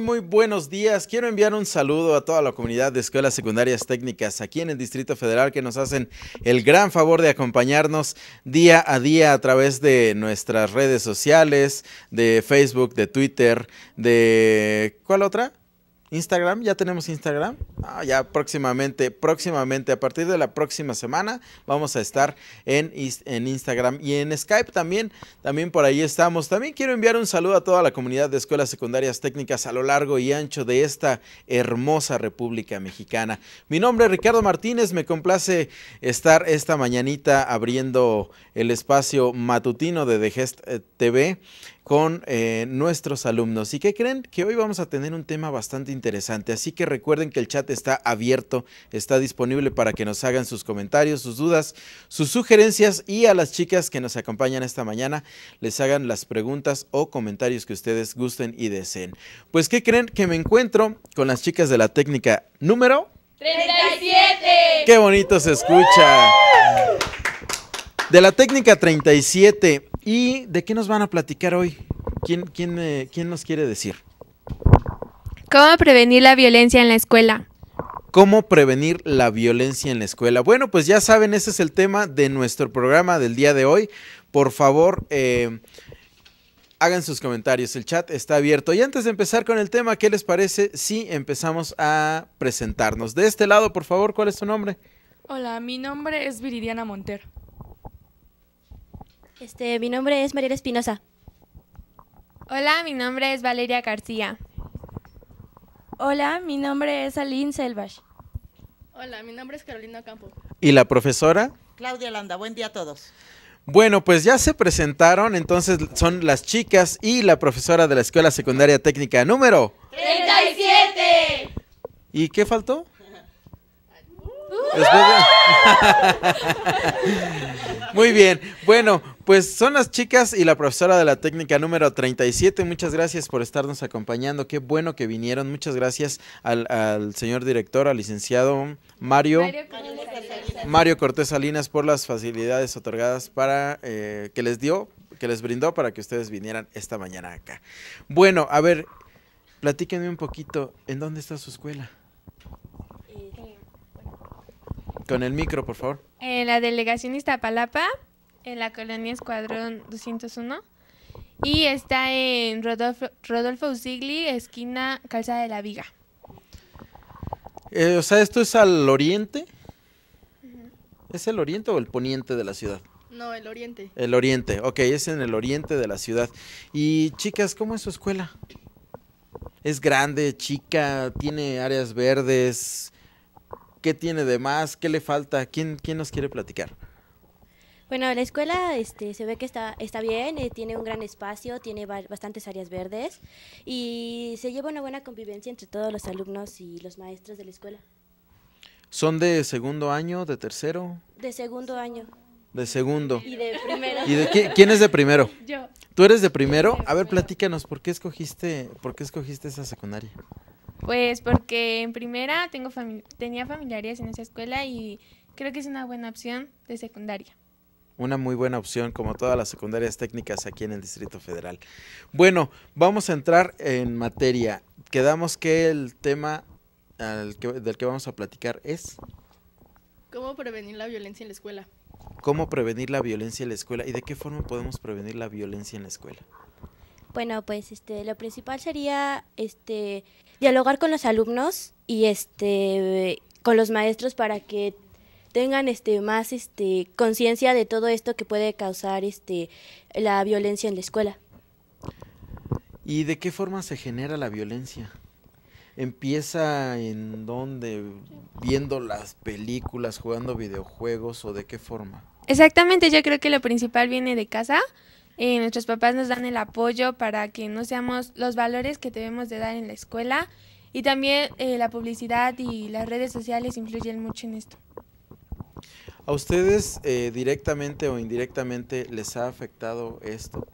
buenos días. Quiero enviar un saludo a toda la comunidad de escuelas secundarias técnicas aquí en el Distrito Federal que nos hacen el gran favor de acompañarnos día a día a través de nuestras redes sociales, de Facebook, de Twitter, de... ¿Cuál otra? Instagram, ya tenemos Instagram. Ah, ya próximamente, próximamente, a partir de la próxima semana, vamos a estar en, en, Instagram y en Skype también. También por ahí estamos. También quiero enviar un saludo a toda la comunidad de escuelas secundarias técnicas a lo largo y ancho de esta hermosa República Mexicana. Mi nombre es Ricardo Martínez, me complace estar esta mañanita abriendo el espacio matutino de Degest eh, TV con eh, nuestros alumnos. ¿Y qué creen? Que hoy vamos a tener un tema bastante interesante, así que recuerden que el chat está abierto, está disponible para que nos hagan sus comentarios, sus dudas, sus sugerencias y a las chicas que nos acompañan esta mañana les hagan las preguntas o comentarios que ustedes gusten y deseen. Pues ¿qué creen? Que me encuentro con las chicas de la técnica número 37. ¡Qué bonito se escucha! De la técnica 37 ¿Y de qué nos van a platicar hoy? ¿Quién, quién, eh, quién nos quiere decir? ¿Cómo prevenir la violencia en la escuela? ¿Cómo prevenir la violencia en la escuela? Bueno, pues ya saben, ese es el tema de nuestro programa del día de hoy. Por favor, eh, hagan sus comentarios. El chat está abierto. Y antes de empezar con el tema, ¿qué les parece si empezamos a presentarnos? De este lado, por favor, ¿cuál es tu nombre? Hola, mi nombre es Viridiana Montero. Este, mi nombre es Mariela Espinosa. Hola, mi nombre es Valeria García. Hola, mi nombre es Aline Selvas. Hola, mi nombre es Carolina Campo. ¿Y la profesora? Claudia Landa, buen día a todos. Bueno, pues ya se presentaron, entonces son las chicas y la profesora de la Escuela Secundaria Técnica número 37. ¿Y qué faltó? Muy bien, bueno, pues son las chicas y la profesora de la técnica número 37. Muchas gracias por estarnos acompañando. Qué bueno que vinieron. Muchas gracias al, señor director, al licenciado Mario, Mario Cortés Salinas por las facilidades otorgadas para eh, que les dio, que les brindó para que ustedes vinieran esta mañana acá. Bueno, a ver, platíquenme un poquito. ¿En dónde está su escuela? Con el micro, por favor. En la delegación Iztapalapa, en la colonia Escuadrón 201. Y está en Rodolfo, Rodolfo Usigli, esquina Calzada de la Viga. Eh, o sea, ¿esto es al oriente? ¿Es el oriente o el poniente de la ciudad? No, el oriente. El oriente, ok, es en el oriente de la ciudad. Y chicas, ¿cómo es su escuela? ¿Es grande, chica, tiene áreas verdes? ¿Qué tiene de más? ¿Qué le falta? ¿Quién, quién nos quiere platicar? Bueno, la escuela este, se ve que está, está bien, eh, tiene un gran espacio, tiene bastantes áreas verdes y se lleva una buena convivencia entre todos los alumnos y los maestros de la escuela. ¿Son de segundo año, de tercero? De segundo año. De segundo. Y de primero. ¿Y de quién es de primero? Yo. ¿Tú eres de primero? A ver, platícanos, ¿por qué escogiste, por qué escogiste esa secundaria? Pues porque en primera tengo tenía familiares en esa escuela y creo que es una buena opción de secundaria. Una muy buena opción, como todas las secundarias técnicas aquí en el Distrito Federal. Bueno, vamos a entrar en materia. Quedamos que el tema del que vamos a platicar es... ¿Cómo prevenir la violencia en la escuela? ¿Cómo prevenir la violencia en la escuela? ¿Y de qué forma podemos prevenir la violencia en la escuela? Bueno, pues este, lo principal sería este, dialogar con los alumnos y este, con los maestros para que tengan este, más este, conciencia de todo esto que puede causar este, la violencia en la escuela. ¿Y de qué forma se genera la violencia? ¿Empieza en dónde? ¿Viendo las películas, jugando videojuegos o de qué forma? Exactamente, yo creo que lo principal viene de casa eh, nuestros papás nos dan el apoyo para que no seamos los valores que debemos de dar en la escuela y también eh, la publicidad y las redes sociales influyen mucho en esto. ¿A ustedes eh, directamente o indirectamente les ha afectado esto?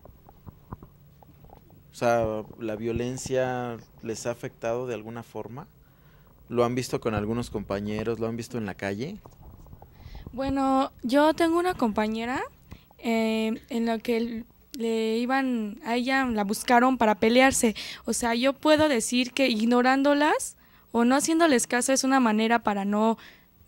O sea, ¿la violencia les ha afectado de alguna forma? ¿Lo han visto con algunos compañeros? ¿Lo han visto en la calle? Bueno, yo tengo una compañera en la que le iban, a ella la buscaron para pelearse. O sea, yo puedo decir que ignorándolas o no haciéndoles caso es una manera para no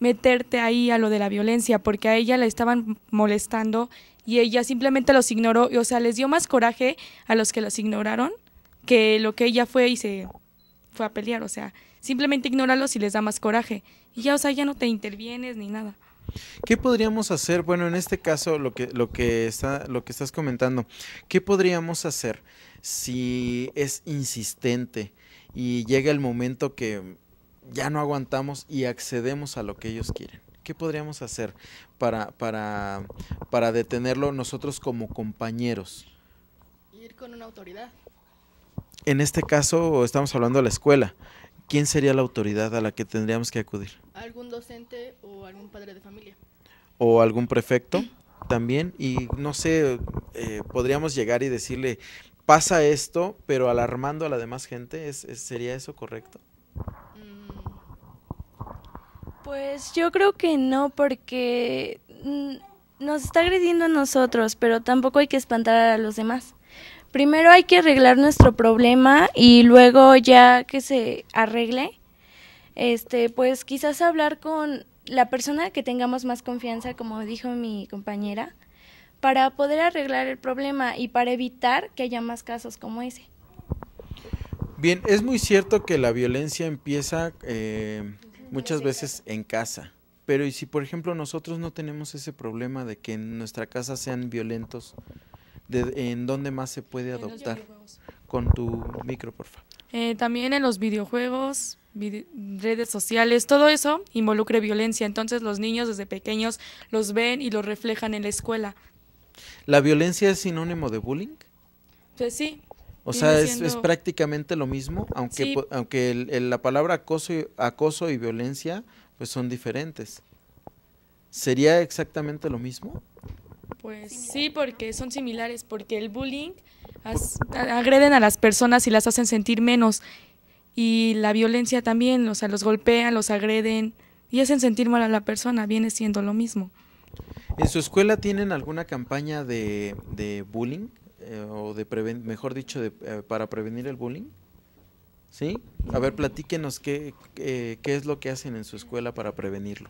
meterte ahí a lo de la violencia, porque a ella la estaban molestando y ella simplemente los ignoró, y, o sea, les dio más coraje a los que los ignoraron que lo que ella fue y se fue a pelear, o sea, simplemente ignóralos y les da más coraje. Y ya, o sea, ya no te intervienes ni nada. ¿Qué podríamos hacer? Bueno, en este caso, lo que, lo que, está, lo que estás comentando, ¿qué podríamos hacer si es insistente y llega el momento que ya no aguantamos y accedemos a lo que ellos quieren? ¿Qué podríamos hacer para, para, para detenerlo nosotros como compañeros? Ir con una autoridad. En este caso, estamos hablando de la escuela. ¿Quién sería la autoridad a la que tendríamos que acudir? Algún docente o algún padre de familia. ¿O algún prefecto también? Y no sé, eh, podríamos llegar y decirle, pasa esto, pero alarmando a la demás gente, ¿es, es- sería eso correcto? Mm, Pues yo creo que no, porque mm, nos está agrediendo a nosotros, pero tampoco hay que espantar a los demás. Primero hay que arreglar nuestro problema y luego ya que se arregle, este, pues quizás hablar con la persona que tengamos más confianza, como dijo mi compañera, para poder arreglar el problema y para evitar que haya más casos como ese. Bien, es muy cierto que la violencia empieza eh, muchas veces en casa, pero ¿y si por ejemplo nosotros no tenemos ese problema de que en nuestra casa sean violentos? ¿De, ¿En dónde más se puede adoptar? Con tu micro, por favor. Eh, también en los videojuegos, vide- redes sociales, todo eso involucra violencia. Entonces los niños desde pequeños los ven y los reflejan en la escuela. ¿La violencia es sinónimo de bullying? Pues sí. O sea, es, prácticamente lo mismo, aunque, Sí. aunque el- el- la palabra acoso y, acoso y violencia pues son diferentes. ¿Sería exactamente lo mismo? Pues sí, porque son similares, porque el bullying as- agreden a las personas y las hacen sentir menos. Y la violencia también, o sea, los golpean, los agreden y hacen sentir mal a la persona, viene siendo lo mismo. ¿En su escuela tienen alguna campaña de, de bullying? eh, o de preven mejor dicho, de, eh, para prevenir el bullying? ¿Sí? A ver, platíquenos qué, qué, qué es lo que hacen en su escuela para prevenirlo.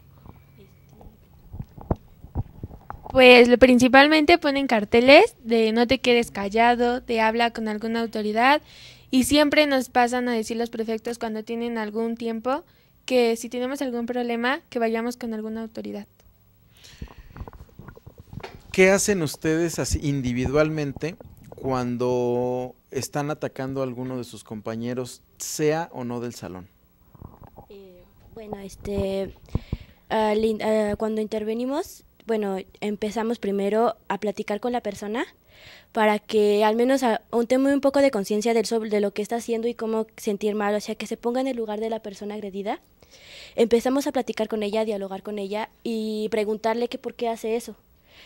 Pues lo principalmente ponen carteles de no te quedes callado, de habla con alguna autoridad y siempre nos pasan a decir los prefectos cuando tienen algún tiempo que si tenemos algún problema que vayamos con alguna autoridad. ¿Qué hacen ustedes así individualmente cuando están atacando a alguno de sus compañeros, sea o no del salón? Eh, bueno, este, ah, cuando intervenimos, bueno, empezamos primero a platicar con la persona para que al menos un tome un poco de conciencia de lo que está haciendo y cómo sentir mal, o sea, que se ponga en el lugar de la persona agredida. Empezamos a platicar con ella, a dialogar con ella y preguntarle que por qué hace eso,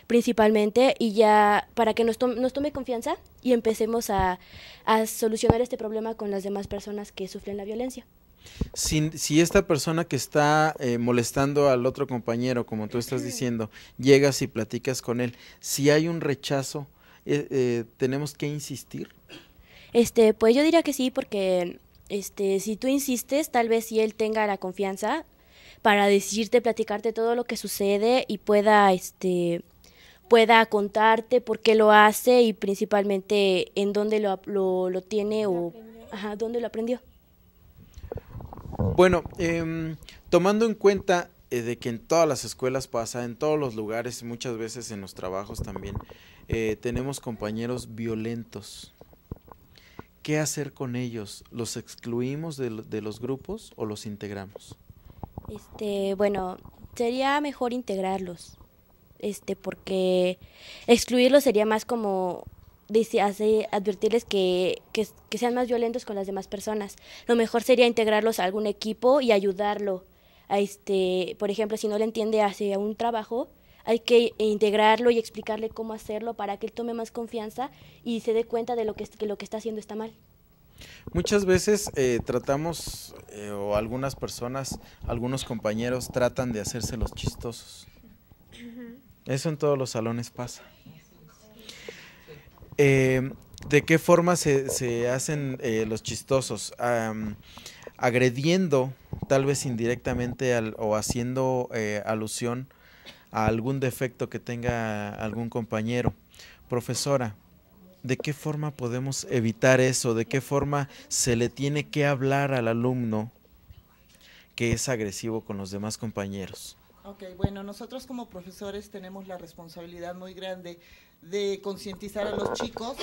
principalmente, y ya para que nos, tom- nos tome confianza y empecemos a solucionar este problema con las demás personas que sufren la violencia. Si, si esta persona que está eh, molestando al otro compañero, como tú estás diciendo, llegas y platicas con él, si hay un rechazo, eh, eh, ¿tenemos que insistir? Este, pues yo diría que sí, porque este, si tú insistes, tal vez si él tenga la confianza para decirte, platicarte todo lo que sucede y pueda, este, pueda contarte por qué lo hace y principalmente en dónde lo, lo, lo tiene o ajá, dónde lo aprendió. Bueno, em, tomando en cuenta eh, de que en todas las escuelas pasa, en todos los lugares, muchas veces en los trabajos también, eh, tenemos compañeros violentos. ¿Qué hacer con ellos? ¿Los excluimos de, de los grupos o los integramos? Este, bueno, sería mejor integrarlos, este, porque excluirlos sería más como dice, hace- advertirles que, que, que sean más violentos con las demás personas. Lo mejor sería integrarlos a algún equipo y ayudarlo. A este, por ejemplo, si no le entiende hacia un trabajo, hay que integrarlo y explicarle cómo hacerlo para que él tome más confianza y se dé cuenta de lo que, que lo que está haciendo está mal. Muchas veces eh, tratamos, eh, o algunas personas, algunos compañeros tratan de hacerse los chistosos. Eso en todos los salones pasa. Eh, ¿De qué forma se, hacen eh, los chistosos? Agrediendo, tal vez indirectamente, al- o haciendo eh, alusión a algún defecto que tenga algún compañero. Profesora, ¿de qué forma podemos evitar eso? ¿De qué forma se le tiene que hablar al alumno que es agresivo con los demás compañeros? Ok, bueno, nosotros como profesores tenemos la responsabilidad muy grande de concientizar a los chicos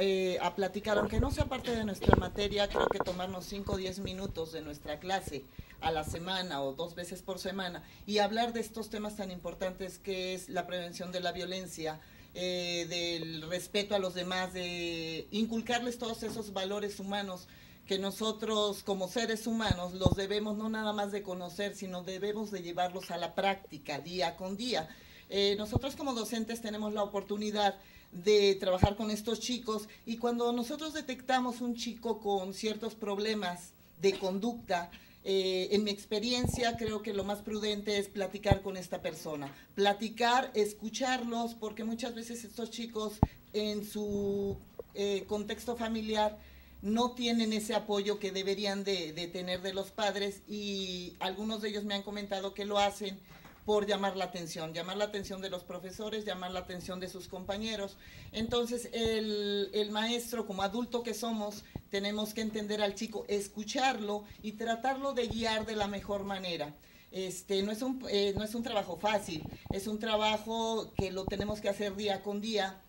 eh, a platicar, aunque no sea parte de nuestra materia, creo que tomarnos 5 o 10 minutos de nuestra clase a la semana o dos veces por semana y hablar de estos temas tan importantes que es la prevención de la violencia, eh, del respeto a los demás, de inculcarles todos esos valores humanos que nosotros como seres humanos los debemos no nada más de conocer, sino debemos de llevarlos a la práctica día con día. Eh, nosotros como docentes tenemos la oportunidad de trabajar con estos chicos y cuando nosotros detectamos un chico con ciertos problemas de conducta, eh, en mi experiencia creo que lo más prudente es platicar con esta persona, platicar, escucharlos, porque muchas veces estos chicos en su eh, contexto familiar no tienen ese apoyo que deberían de, tener de los padres y algunos de ellos me han comentado que lo hacen por llamar la atención, llamar la atención de los profesores, llamar la atención de sus compañeros. Entonces, el, maestro, como adulto que somos, tenemos que entender al chico, escucharlo y tratarlo de guiar de la mejor manera. Este, no, es un, eh, no es un trabajo fácil, es un trabajo que lo tenemos que hacer día con día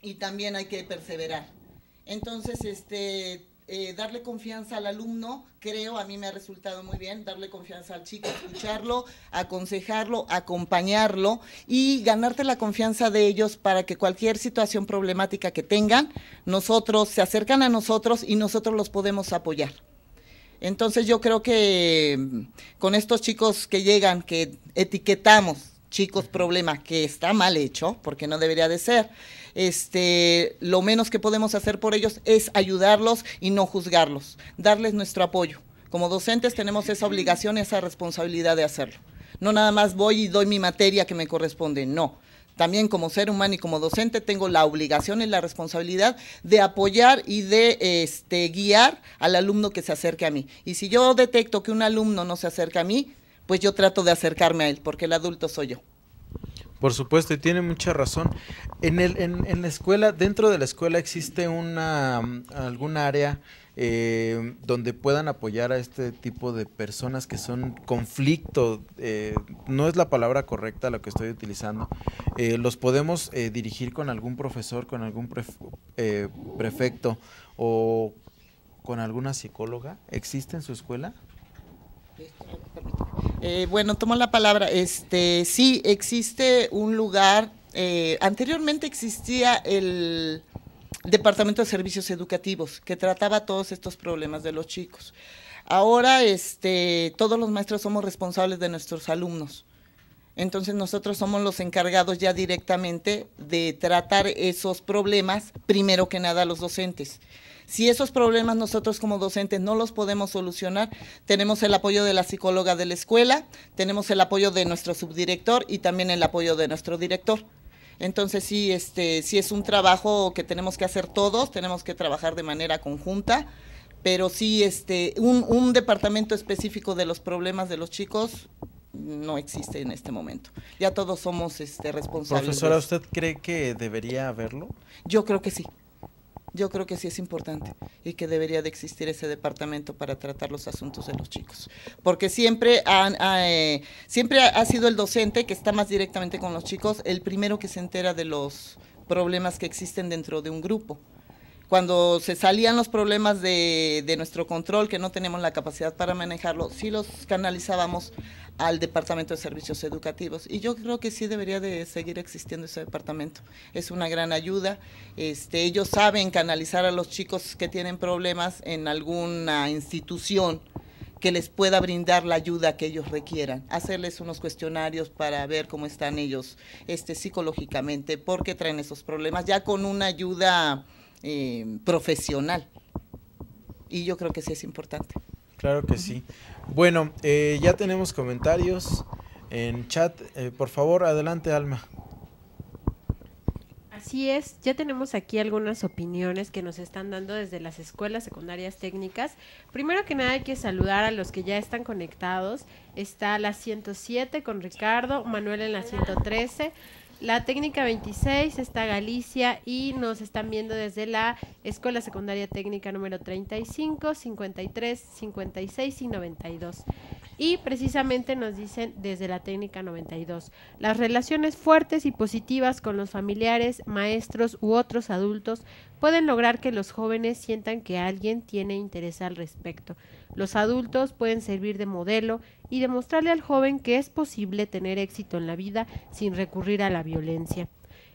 y también hay que perseverar. Entonces, este, eh, darle confianza al alumno, creo, a mí me ha resultado muy bien, darle confianza al chico, escucharlo, aconsejarlo, acompañarlo y ganarte la confianza de ellos para que cualquier situación problemática que tengan, nosotros se acercan a nosotros y nosotros los podemos apoyar. Entonces yo creo que mm, con estos chicos que llegan, que etiquetamos chicos problema, que está mal hecho, porque no debería de ser, este, lo menos que podemos hacer por ellos es ayudarlos y no juzgarlos, darles nuestro apoyo. Como docentes tenemos esa obligación, esa responsabilidad de hacerlo. No nada más voy y doy mi materia que me corresponde, no. También como ser humano y como docente tengo la obligación y la responsabilidad de apoyar y de este, guiar al alumno que se acerque a mí. Y si yo detecto que un alumno no se acerca a mí, pues yo trato de acercarme a él, porque el adulto soy yo. Por supuesto, y tiene mucha razón. En, el, en, en la escuela, dentro de la escuela existe una algún área eh, donde puedan apoyar a este tipo de personas que son conflicto, eh, no es la palabra correcta la que estoy utilizando. Eh, los podemos eh, dirigir con algún profesor, con algún pref- eh, prefecto o con alguna psicóloga. ¿Existe en su escuela? Eh, bueno, tomo la palabra. Este, sí, existe un lugar. eh, anteriormente existía el Departamento de Servicios Educativos que trataba todos estos problemas de los chicos. Ahora, este, todos los maestros somos responsables de nuestros alumnos. Entonces nosotros somos los encargados ya directamente de tratar esos problemas, primero que nada los docentes. Si esos problemas nosotros como docentes no los podemos solucionar, tenemos el apoyo de la psicóloga de la escuela, tenemos el apoyo de nuestro subdirector y también el apoyo de nuestro director. Entonces sí, este, sí es un trabajo que tenemos que hacer todos, tenemos que trabajar de manera conjunta, pero sí, este, un, un departamento específico de los problemas de los chicos no existe en este momento. Ya todos somos este, responsables. Profesora, eso. ¿usted cree que debería haberlo? Yo creo que sí. Yo creo que sí es importante y que debería de existir ese departamento para tratar los asuntos de los chicos. Porque siempre, han, ha, eh, siempre ha sido el docente que está más directamente con los chicos, el primero que se entera de los problemas que existen dentro de un grupo. Cuando se salían los problemas de, de nuestro control, que no tenemos la capacidad para manejarlo, sí los canalizábamos al Departamento de Servicios Educativos. Y yo creo que sí debería de seguir existiendo ese departamento. Es una gran ayuda. Este, ellos saben canalizar a los chicos que tienen problemas en alguna institución que les pueda brindar la ayuda que ellos requieran, hacerles unos cuestionarios para ver cómo están ellos este, psicológicamente, por qué traen esos problemas, ya con una ayuda eh, profesional. Y yo creo que sí es importante. Claro que sí. Bueno, eh, ya tenemos comentarios en chat. Eh, por favor, adelante, Alma. Así Así es, ya tenemos aquí algunas opiniones que nos están dando desde las escuelas secundarias técnicas. Primero que nada hay que saludar a los que ya están conectados. Está la 107 con Ricardo, Manuel en la 113. La técnica 26 está Galicia y nos están viendo desde la Escuela Secundaria Técnica número 35, 53, 56 y 92. Y precisamente nos dicen desde la técnica 92, las relaciones fuertes y positivas con los familiares, maestros u otros adultos pueden lograr que los jóvenes sientan que alguien tiene interés al respecto. Los adultos pueden servir de modelo y demostrarle al joven que es posible tener éxito en la vida sin recurrir a la violencia.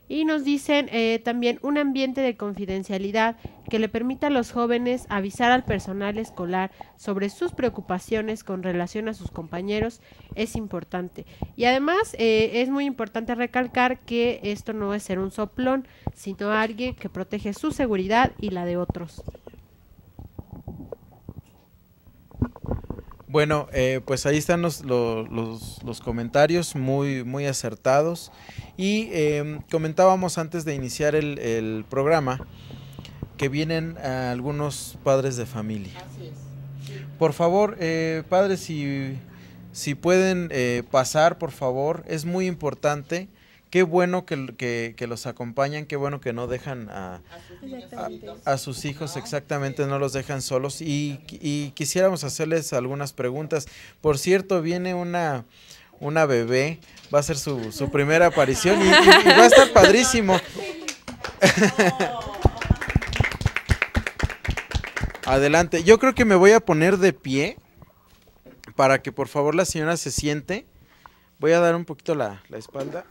Y nos dicen eh, también un ambiente de confidencialidad que le permita a los jóvenes avisar al personal escolar sobre sus preocupaciones con relación a sus compañeros es importante. Y además eh, es muy importante recalcar que esto no es ser un soplón, sino alguien que protege su seguridad y la de otros. Bueno, eh, pues ahí están los, los, los, comentarios muy, muy acertados. Y eh, comentábamos antes de iniciar el, el programa que vienen algunos padres de familia. Así es. Por favor, eh, padres, si, si pueden eh, pasar, por favor, es muy importante qué bueno que, que, los acompañan, qué bueno que no dejan a, a, sus hijos, exactamente, no los dejan solos. Y, y, quisiéramos hacerles algunas preguntas. Por cierto, viene una, una bebé, va a ser su, su primera aparición y, va a estar padrísimo. Adelante, yo creo que me voy a poner de pie para que por favor la señora se siente. Voy a dar un poquito la, la espalda.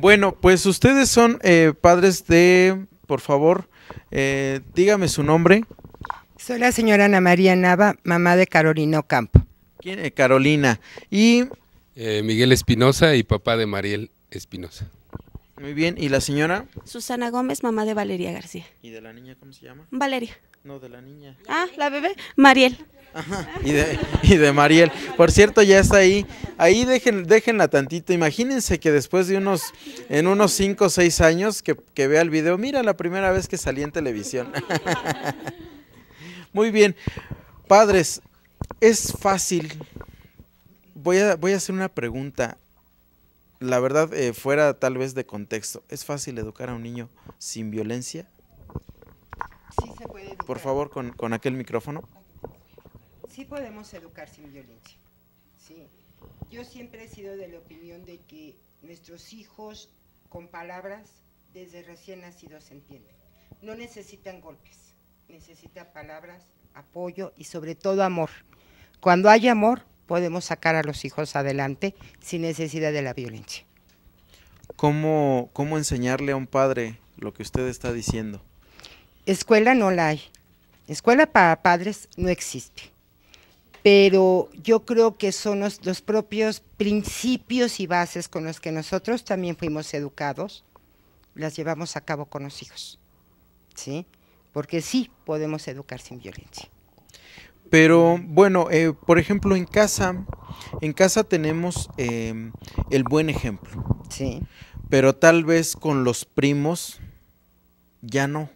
Bueno, pues ustedes son eh, padres de, por favor, eh, dígame su nombre. Soy la señora Ana María Nava, mamá de Carolina Ocampo. ¿Quién es Carolina? Y... Eh, Miguel Espinosa y papá de Mariel Espinosa. Muy bien, ¿y la señora? Susana Gómez, mamá de Valeria García. ¿Y de la niña cómo se llama? Valeria. No, de la niña. Ah, la bebé, Mariel. Ajá, y de, y de Mariel. Por cierto, ya está ahí. Ahí dejen, déjenla tantito. Imagínense que después de unos, en unos 5 o 6 años que, que vea el video, mira la primera vez que salí en televisión. Muy bien. Padres, es fácil. Voy a, voy a hacer una pregunta la verdad, eh, fuera tal vez de contexto, ¿es fácil educar a un niño sin violencia? Sí se puede educar. Por favor, con, con aquel micrófono. Sí podemos educar sin violencia. Sí. Yo siempre he sido de la opinión de que nuestros hijos con palabras desde recién nacidos se entienden. No necesitan golpes, necesitan palabras, apoyo y sobre todo amor. Cuando hay amor, podemos sacar a los hijos adelante sin necesidad de la violencia. ¿Cómo, cómo enseñarle a un padre lo que usted está diciendo? Escuela no la hay. Escuela para padres no existe. Pero yo creo que son los, los propios principios y bases con los que nosotros también fuimos educados, las llevamos a cabo con los hijos. ¿Sí? Porque sí podemos educar sin violencia. Pero bueno, eh, por ejemplo, en casa, en casa tenemos eh, el buen ejemplo. Sí. Pero tal vez con los primos ya no.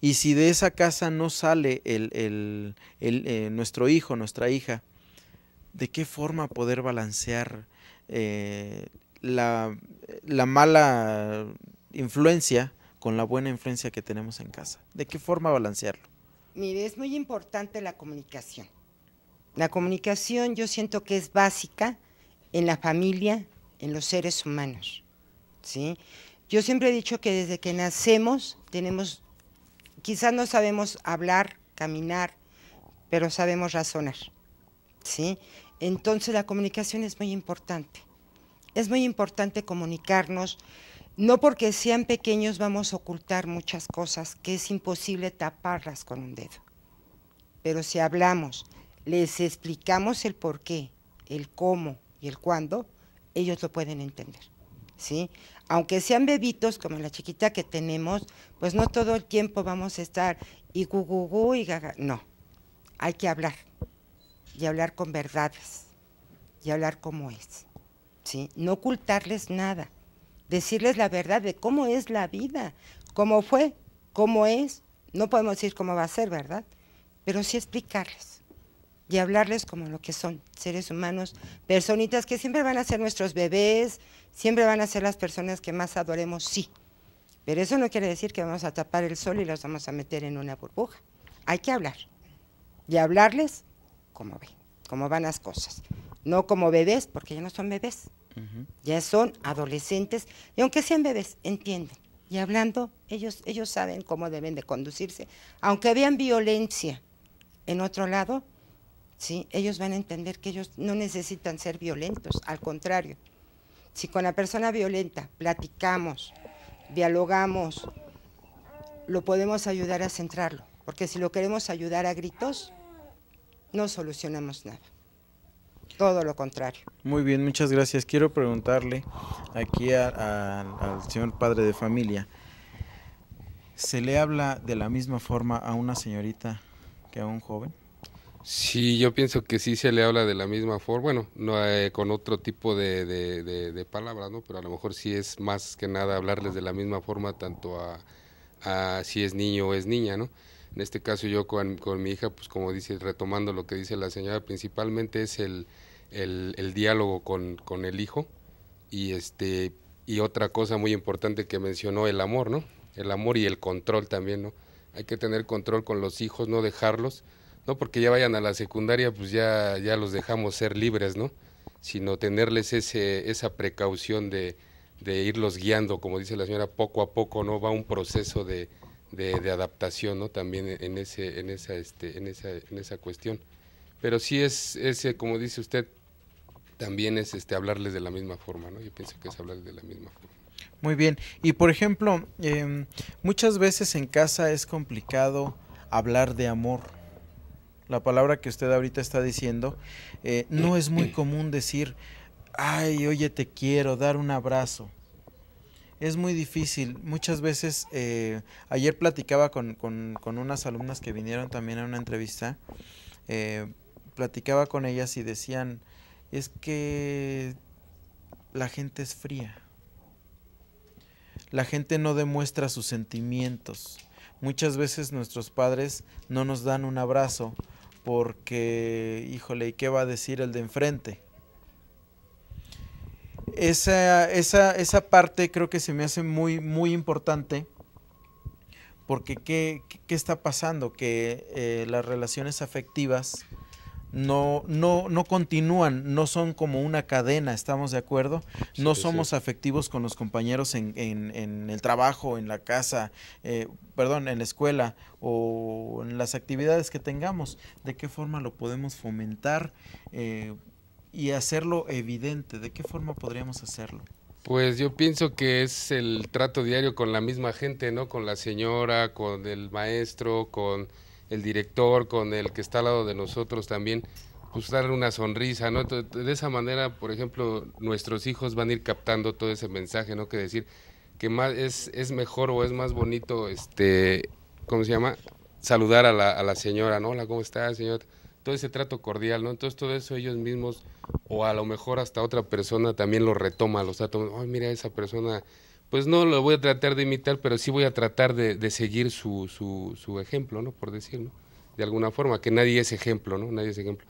Y si de esa casa no sale el, el, el eh, nuestro hijo, nuestra hija, ¿de qué forma poder balancear la, la mala influencia con la buena influencia que tenemos en casa? ¿De qué forma balancearlo? Mire, es muy importante la comunicación. La comunicación yo siento que es básica en la familia, en los seres humanos. ¿sí? Yo siempre he dicho que desde que nacemos tenemos, quizás no sabemos hablar, caminar, pero sabemos razonar. ¿sí? Entonces la comunicación es muy importante. Es muy importante comunicarnos. No porque sean pequeños vamos a ocultar muchas cosas que es imposible taparlas con un dedo. Pero si hablamos, les explicamos el por qué, el cómo y el cuándo, ellos lo pueden entender. ¿sí? Aunque sean bebitos como la chiquita que tenemos, pues no todo el tiempo vamos a estar y gugugu y gaga. No. hay que hablar y hablar con verdades y hablar como es. ¿sí? No ocultarles nada, decirles la verdad de cómo es la vida, cómo fue, cómo es. No podemos decir cómo va a ser, ¿verdad? Pero sí explicarles y hablarles como lo que son, seres humanos, personitas que siempre van a ser nuestros bebés, siempre van a ser las personas que más adoremos, sí. Pero eso no quiere decir que vamos a tapar el sol y los vamos a meter en una burbuja. Hay que hablar y hablarles como ven, cómo van las cosas. No como bebés, porque ya no son bebés, ya son adolescentes y aunque sean bebés, entienden. Y hablando, ellos, ellos saben cómo deben de conducirse. Aunque vean violencia en otro lado, ¿sí? ellos van a entender que ellos no necesitan ser violentos, al contrario. Si con la persona violenta platicamos, dialogamos, lo podemos ayudar a centrarlo, porque si lo queremos ayudar a gritos, no solucionamos nada. Todo lo contrario. Muy bien, muchas gracias. Quiero preguntarle aquí al señor padre de familia, ¿se le habla de la misma forma a una señorita que a un joven? Sí, yo pienso que sí se le habla de la misma forma, bueno, no eh, con otro tipo de, de, palabras, ¿no? Pero a lo mejor sí es más que nada hablarles de la misma forma tanto a, a si es niño o es niña, ¿no? En este caso yo con, con, mi hija, pues como dice, retomando lo que dice la señora, principalmente es el, el, diálogo con, con, el hijo y, este, y otra cosa muy importante que mencionó, el amor, ¿no? El amor y el control también, ¿no? Hay que tener control con los hijos, no dejarlos no porque ya vayan a la secundaria, pues ya, ya los dejamos ser libres, ¿no? Sino tenerles ese, esa precaución de, de irlos guiando, como dice la señora, poco a poco, ¿no? Va un proceso de, de, adaptación, ¿no? También en, ese, en, esa, este, en, esa, en esa cuestión. Pero sí es, ese, como dice usted, también es este, hablarles de la misma forma, ¿no? Yo pienso que es hablarles de la misma forma. Muy bien. Y por ejemplo, em, muchas veces en casa es complicado hablar de amor la palabra que usted ahorita está diciendo, eh, no es muy común decir, ay, oye, te quiero, dar un abrazo. Es muy difícil. Muchas veces, eh, ayer platicaba con, con, unas alumnas que vinieron también a una entrevista, eh, platicaba con ellas y decían, es que la gente es fría. La gente no demuestra sus sentimientos. Muchas veces nuestros padres no nos dan un abrazo porque, híjole, ¿y qué va a decir el de enfrente? Esa, esa, esa parte creo que se me hace muy, muy importante porque ¿qué, qué está pasando? Que eh, las relaciones afectivas no, no, no continúan, no son como una cadena, ¿estamos de acuerdo? no somos afectivos con los compañeros en, en, el trabajo, en la casa, eh, perdón, en la escuela o en las actividades que tengamos. ¿De qué forma lo podemos fomentar eh, y hacerlo evidente? ¿De qué forma podríamos hacerlo? Pues yo pienso que es el trato diario con la misma gente, ¿no? Con la señora, con el maestro, con el director, con el que está al lado de nosotros también, pues darle una sonrisa, ¿no? de esa manera, por ejemplo, nuestros hijos van a ir captando todo ese mensaje, ¿no? Que decir que más es, es mejor o es más bonito, este, ¿cómo se llama? Saludar a la, señora, ¿no? Hola, ¿cómo está, señor? Todo ese trato cordial, ¿no? Entonces todo eso ellos mismos, o a lo mejor hasta otra persona también lo retoma, los trata, ay, mira, esa persona pues no lo voy a tratar de imitar, pero sí voy a tratar de, seguir su, su, su, ejemplo, ¿no? Por decirlo, de alguna forma, que nadie es ejemplo, ¿no? Nadie es ejemplo.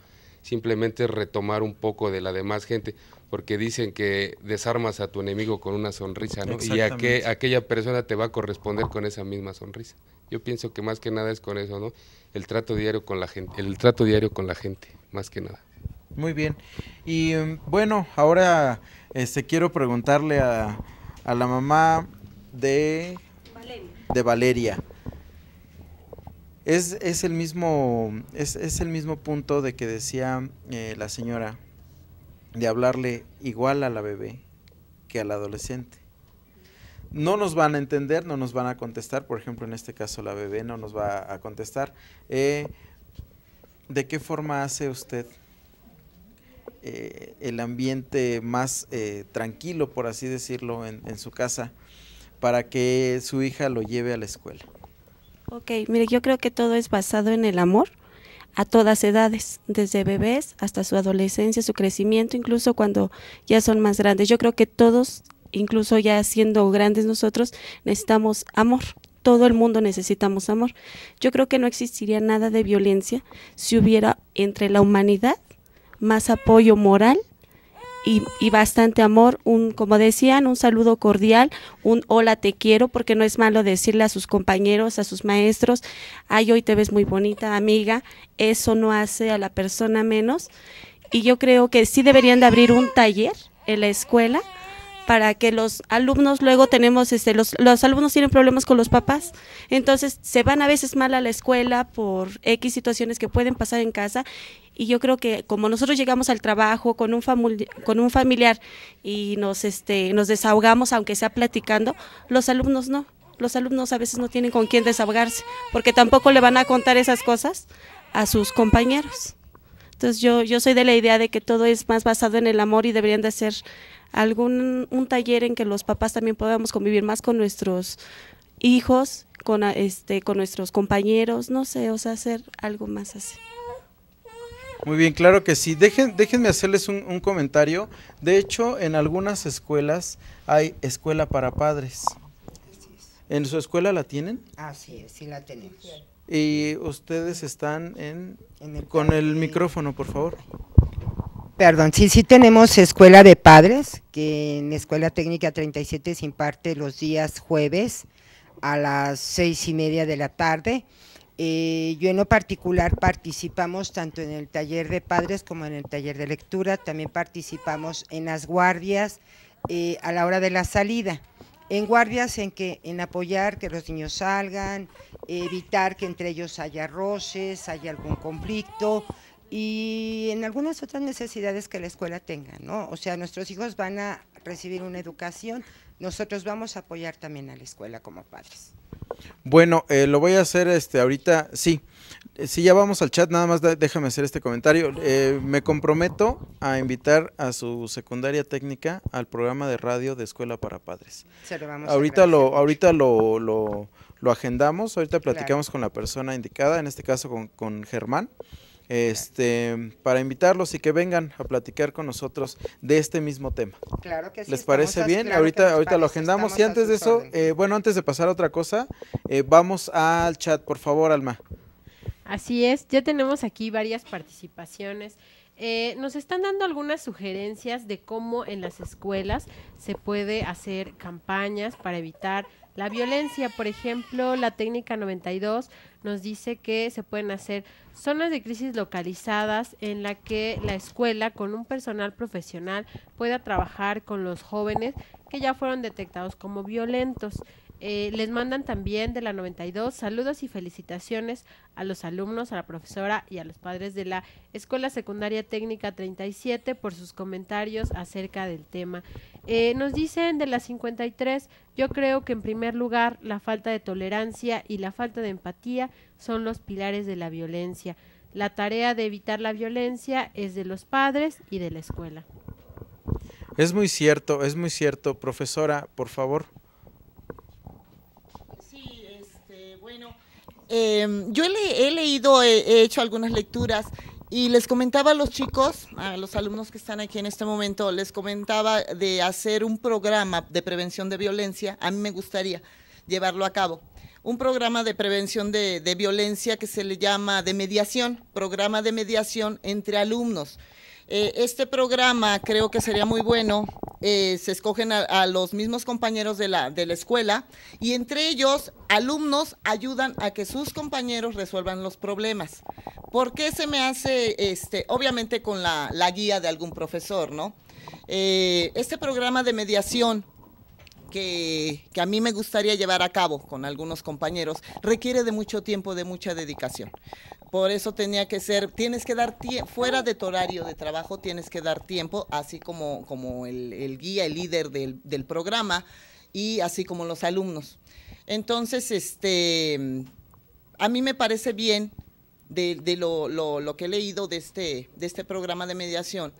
Simplemente retomar un poco de la demás gente, porque dicen que desarmas a tu enemigo con una sonrisa, ¿no? Y a que, aquella persona te va a corresponder con esa misma sonrisa. Yo pienso que más que nada es con eso, ¿no? El trato diario con la gente, el trato diario con la gente, más que nada. Muy bien. Y mm, bueno, ahora este quiero preguntarle a a la mamá de Valeria. De Valeria. Es, es, el mismo, es, es, el mismo punto de que decía eh, la señora, de hablarle igual a la bebé que al adolescente. No nos van a entender, no nos van a contestar, por ejemplo, en este caso la bebé no nos va a contestar. Eh, ¿De qué forma hace usted eh, el ambiente más eh, tranquilo, por así decirlo, en, su casa, para que su hija lo lleve a la escuela? Ok, mire, yo creo que todo es basado en el amor. a todas edades, desde bebés hasta su adolescencia, su crecimiento, incluso cuando ya son más grandes. Yo creo que todos, incluso ya siendo grandes nosotros, necesitamos amor. Todo el mundo necesitamos amor. Yo creo que no existiría nada de violencia si hubiera entre la humanidad más apoyo moral y, y, bastante amor, un, como decían, un saludo cordial, un hola te quiero, porque no es malo decirle a sus compañeros, a sus maestros, ay, hoy te ves muy bonita, amiga, eso no hace a la persona menos. Y yo creo que sí deberían de abrir un taller en la escuela para que los alumnos luego tenemos este los, los alumnos tienen problemas con los papás entonces se van a veces mal a la escuela por x situaciones que pueden pasar en casa y yo creo que como nosotros llegamos al trabajo con un con un familiar y nos este nos desahogamos aunque sea platicando los alumnos no los alumnos a veces no tienen con quién desahogarse porque tampoco le van a contar esas cosas a sus compañeros. Entonces yo yo soy de la idea de que todo es más basado en el amor y deberían de ser algún un taller en que los papás también podamos convivir más con nuestros hijos, con este con nuestros compañeros, no sé, o sea, hacer algo más así. Muy bien, claro que sí. Dejen, déjenme hacerles un, un, comentario. De hecho, en algunas escuelas hay escuela para padres. ¿En su escuela la tienen? Así es, sí la tenemos. Y ustedes están en, en el con el micrófono, por favor. Perdón, sí, sí tenemos escuela de padres, que en Escuela Técnica 37 se imparte los días jueves a las seis y media de la tarde. Eh, yo en lo particular participamos tanto en el taller de padres como en el taller de lectura, también participamos en las guardias eh, a la hora de la salida. En guardias en que en apoyar que los niños salgan, evitar que entre ellos haya roces, haya algún conflicto, y en algunas otras necesidades que la escuela tenga, ¿no? O sea, nuestros hijos van a recibir una educación, nosotros vamos a apoyar también a la escuela como padres. Bueno, eh, lo voy a hacer este ahorita, sí, si ya vamos al chat, nada más déjame hacer este comentario. Eh, me comprometo a invitar a su secundaria técnica al programa de radio de Escuela para Padres. Se lo vamos ahorita a lo, ahorita lo, lo, lo, agendamos, ahorita platicamos claro. con la persona indicada, en este caso con, con Germán este para invitarlos y que vengan a platicar con nosotros de este mismo tema. Claro que sí. ¿Les parece bien? Claro ahorita ahorita parece, lo agendamos y antes de eso, eh, bueno, antes de pasar a otra cosa, eh, vamos al chat, por favor, Alma. Así es, ya tenemos aquí varias participaciones. Eh, nos están dando algunas sugerencias de cómo en las escuelas se puede hacer campañas para evitar la violencia. Por ejemplo, la técnica 92 nos dice que se pueden hacer zonas de crisis localizadas en la que la escuela con un personal profesional pueda trabajar con los jóvenes que ya fueron detectados como violentos. Eh, les mandan también de la 92 saludos y felicitaciones a los alumnos, a la profesora y a los padres de la Escuela Secundaria Técnica 37 por sus comentarios acerca del tema. Eh, nos dicen de la 53, yo creo que en primer lugar la falta de tolerancia y la falta de empatía son los pilares de la violencia. La tarea de evitar la violencia es de los padres y de la escuela. Es muy cierto, es muy cierto. Profesora, por favor. Eh, yo he, le he leído, he, he, hecho algunas lecturas y les comentaba a los chicos, a los alumnos que están aquí en este momento, les comentaba de hacer un programa de prevención de violencia. A mí me gustaría llevarlo a cabo. Un programa de prevención de, de violencia que se le llama de mediación, programa de mediación entre alumnos. Eh, este programa creo que sería muy bueno. Eh, se escogen a, los mismos compañeros de la, de la escuela y entre ellos alumnos ayudan a que sus compañeros resuelvan los problemas. ¿Por qué se me hace, este, obviamente con la, la guía de algún profesor, ¿no? Eh, este programa de mediación que, a mí me gustaría llevar a cabo con algunos compañeros requiere de mucho tiempo, de mucha dedicación. Por eso tenía que ser, tienes que dar tiempo, fuera de tu horario de trabajo, tienes que dar tiempo, así como, como el, guía, el líder del, del, programa y así como los alumnos. Entonces, este, a mí me parece bien de, de lo, lo, lo, que he leído de este, de este programa de mediación,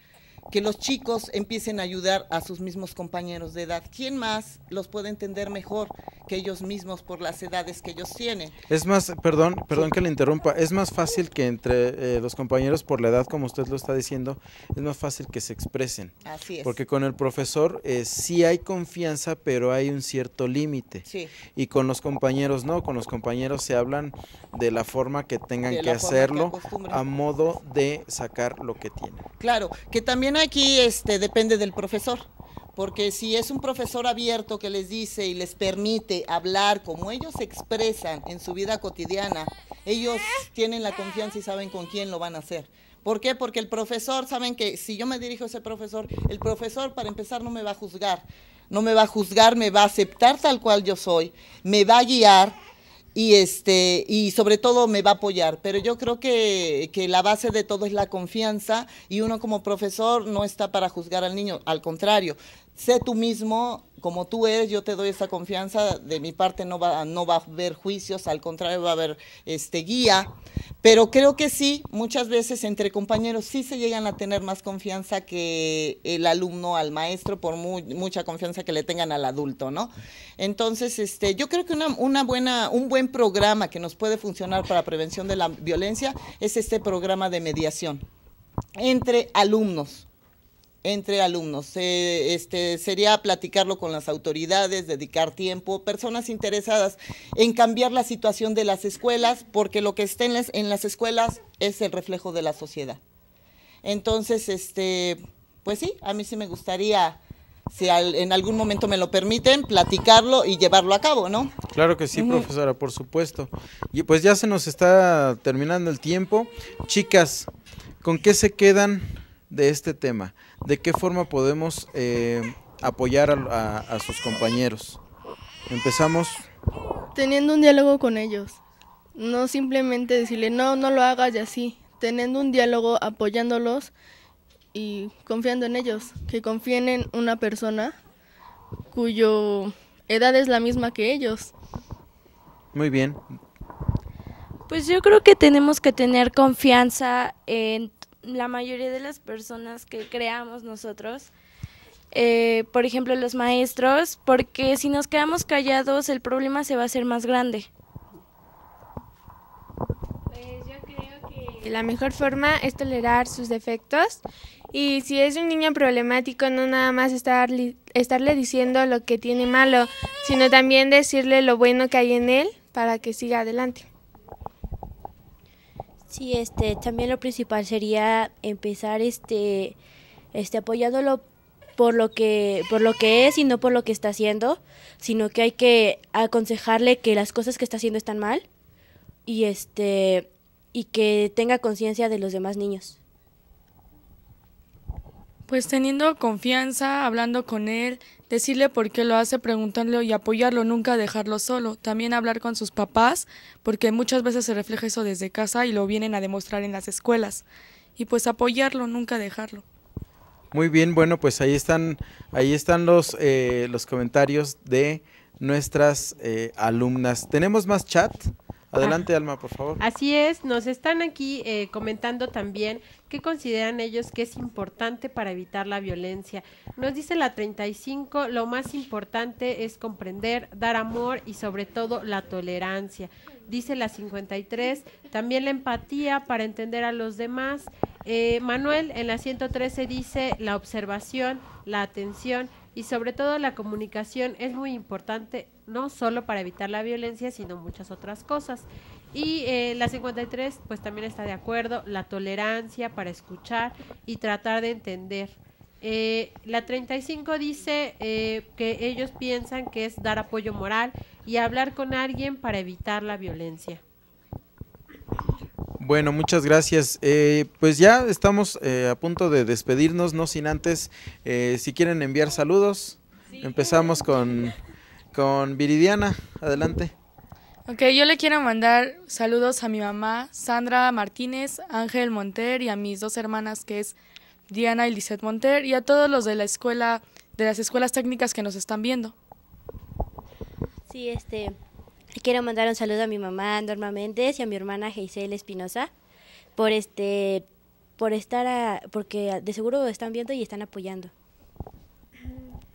que los chicos empiecen a ayudar a sus mismos compañeros de edad. ¿Quién más los puede entender mejor que ellos mismos por las edades que ellos tienen. Es más, perdón, perdón que le interrumpa, es más fácil que entre eh, los compañeros por la edad, como usted lo está diciendo, es más fácil que se expresen. Así es. Porque con el profesor eh, sí hay confianza, pero hay un cierto límite. Sí. Y con los compañeros no, con los compañeros se hablan de la forma que tengan que que hacerlo acostumbren. a modo de sacar lo que tienen. Claro, que también aquí este, depende del profesor, porque si es un profesor abierto que les dice y les permite hablar como ellos se expresan en su vida cotidiana, ellos tienen la confianza y saben con quién lo van a hacer. ¿Por qué? Porque el profesor, saben que si yo me dirijo a ese profesor, el profesor para empezar no me va a juzgar, no me va a juzgar, me va a aceptar tal cual yo soy, me va a guiar y este y sobre todo me va a apoyar pero yo creo que, que la base de todo es la confianza y uno como profesor no está para juzgar al niño al contrario sé tú mismo como tú eres yo te doy esa confianza de mi parte no va no va a haber juicios al contrario va a haber este guía. Pero creo que sí muchas veces entre compañeros sí se llegan a tener más confianza que el alumno al maestro por mu- mucha confianza que le tengan al adulto no entonces este yo creo que una buena un buen programa que nos puede funcionar para prevención de la violencia es este programa de mediación entre alumnos entre alumnos. Eh, este, sería platicarlo con las autoridades, dedicar tiempo, personas interesadas en cambiar la situación de las escuelas, porque lo que está en las, en las escuelas es el reflejo de la sociedad. Entonces, este, pues sí, a mí sí me gustaría, si al- en algún momento me lo permiten, platicarlo y llevarlo a cabo, ¿no? Claro que sí, profesora, por supuesto. Y pues ya se nos está terminando el tiempo. Chicas, ¿con qué se quedan de este tema? ¿De qué forma podemos eh, apoyar a, a- a sus compañeros? Empezamos. Teniendo un diálogo con ellos. No simplemente decirle, no, no lo hagas y así. Teniendo un diálogo, apoyándolos y confiando en ellos. Que confíen en una persona cuyo edad es la misma que ellos. Muy bien. Pues yo creo que tenemos que tener confianza en la mayoría de las personas que creamos nosotros. Eh, por ejemplo, los maestros, porque si nos quedamos callados el problema se va a hacer más grande. Que La mejor forma es tolerar sus defectos y si es un niño problemático no nada más estar, estarle diciendo lo que tiene malo, sino también decirle lo bueno que hay en él para que siga adelante. Sí, este, también lo principal sería empezar este, este, apoyándolo por lo que, por lo que es y no por lo que está haciendo, sino que hay que aconsejarle que las cosas que está haciendo están mal y este, y que tenga conciencia de los demás niños. Pues teniendo confianza, hablando con él, decirle por qué lo hace, preguntarle y apoyarlo, nunca dejarlo solo. También hablar con sus papás, porque muchas veces se refleja eso desde casa y lo vienen a demostrar en las escuelas. Y pues apoyarlo, nunca dejarlo. Muy bien, bueno, pues ahí están, ahí están los, eh, los comentarios de nuestras eh, alumnas. ¿Tenemos más chat? Adelante, Alma, por favor. Así es, nos están aquí eh, comentando también qué consideran ellos que es importante para evitar la violencia. Nos dice la 35, lo más importante es comprender, dar amor y sobre todo la tolerancia. Dice la 53, también la empatía para entender a los demás. Eh, Manuel en la 113 dice la observación, la atención y sobre todo la comunicación es muy importante no solo para evitar la violencia, sino muchas otras cosas. Y eh, la 53 pues también está de acuerdo, la tolerancia para escuchar y tratar de entender. Eh, la 35 dice eh, que ellos piensan que es dar apoyo moral y hablar con alguien para evitar la violencia. Bueno, muchas gracias. Eh, pues ya estamos eh, a punto de despedirnos, no sin antes, eh, si quieren enviar saludos, empezamos con, con Viridiana, adelante. Ok, yo le quiero mandar saludos a mi mamá, Sandra Martínez, Ángel Monter y a mis dos hermanas que es Diana y Lisette Monter y a todos los de la escuela, de las escuelas técnicas que nos están viendo. Sí, este, quiero mandar un saludo a mi mamá Norma Méndez y a mi hermana Geisel Espinosa por este, por estar, a- porque de seguro están viendo y están apoyando.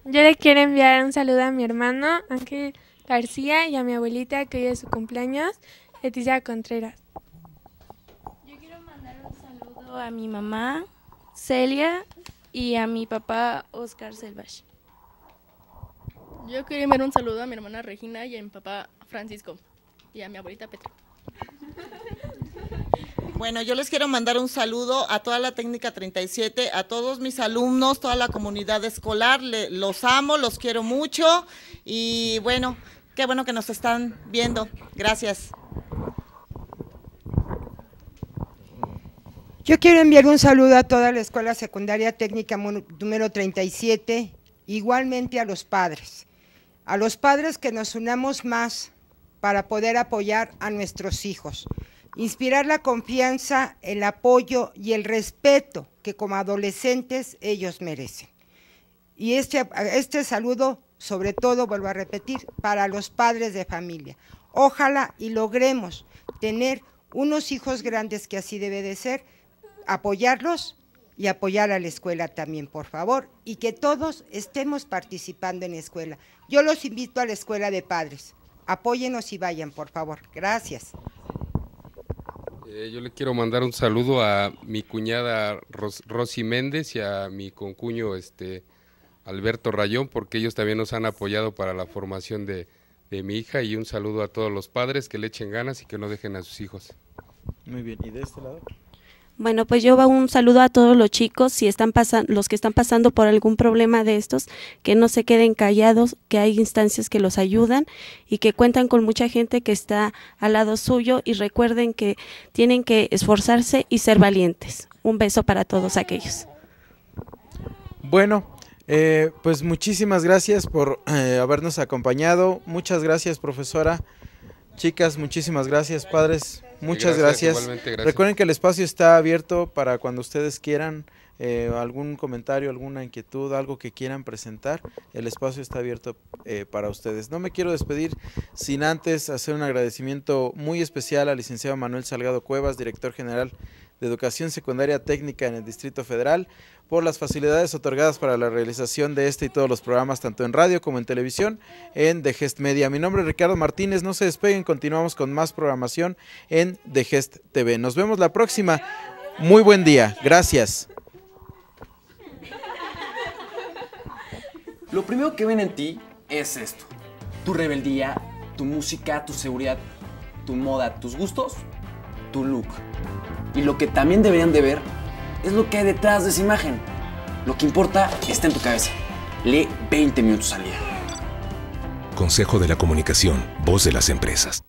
Yo le quiero enviar un saludo a mi hermano Ángel García y a mi abuelita que hoy es su cumpleaños, Leticia Contreras. Yo quiero mandar un saludo a mi mamá, Celia, y a mi papá, Oscar Selvach. Yo quiero enviar un saludo a mi hermana Regina y a mi papá Francisco y a mi abuelita Petra. Bueno, yo les quiero mandar un saludo a toda la técnica 37, a todos mis alumnos, toda la comunidad escolar. Le- los amo, los quiero mucho y bueno, qué bueno que nos están viendo. Gracias. Yo quiero enviar un saludo a toda la Escuela Secundaria Técnica número 37, igualmente a los padres. A los padres que nos unamos más para poder apoyar a nuestros hijos. Inspirar la confianza, el apoyo y el respeto que como adolescentes ellos merecen. Y este, este saludo, sobre todo, vuelvo a repetir, para los padres de familia. Ojalá y logremos tener unos hijos grandes que así debe de ser, apoyarlos y apoyar a la escuela también, por favor, y que todos estemos participando en la escuela. Yo los invito a la escuela de padres. Apóyenos y vayan, por favor. Gracias. Eh, yo le quiero mandar un saludo a mi cuñada Ros- Rosy Méndez y a mi concuño este Alberto Rayón, porque ellos también nos han apoyado para la formación de, de mi hija y un saludo a todos los padres que le echen ganas y que no dejen a sus hijos. Muy bien, ¿y de este lado? Bueno, pues yo un saludo a todos los chicos, si están pasando, los que están pasando por algún problema de estos, que no se queden callados, que hay instancias que los ayudan y que cuentan con mucha gente que está al lado suyo y recuerden que tienen que esforzarse y ser valientes. Un beso para todos aquellos. Bueno, eh, pues muchísimas gracias por eh, habernos acompañado. Muchas gracias, profesora. Chicas, muchísimas gracias, padres. Muchas gracias, gracias. igualmente, gracias. Recuerden que el espacio está abierto para cuando ustedes quieran eh, algún comentario, alguna inquietud, algo que quieran presentar. El espacio está abierto eh, para ustedes. No me quiero despedir sin antes hacer un agradecimiento muy especial al licenciado Manuel Salgado Cuevas, director general de Educación Secundaria Técnica en el Distrito Federal, por las facilidades otorgadas para la realización de este y todos los programas, tanto en radio como en televisión, en The Gest Media. Mi nombre es Ricardo Martínez, no se despeguen, continuamos con más programación en The Gest TV. Nos vemos la próxima. Muy buen día, gracias. Lo primero que ven en ti es esto. Tu rebeldía, tu música, tu seguridad, tu moda, tus gustos, tu look. Y lo que también deberían de ver es lo que hay detrás de esa imagen. Lo que importa está en tu cabeza. Lee 20 minutos al día. Consejo de la Comunicación, voz de las empresas.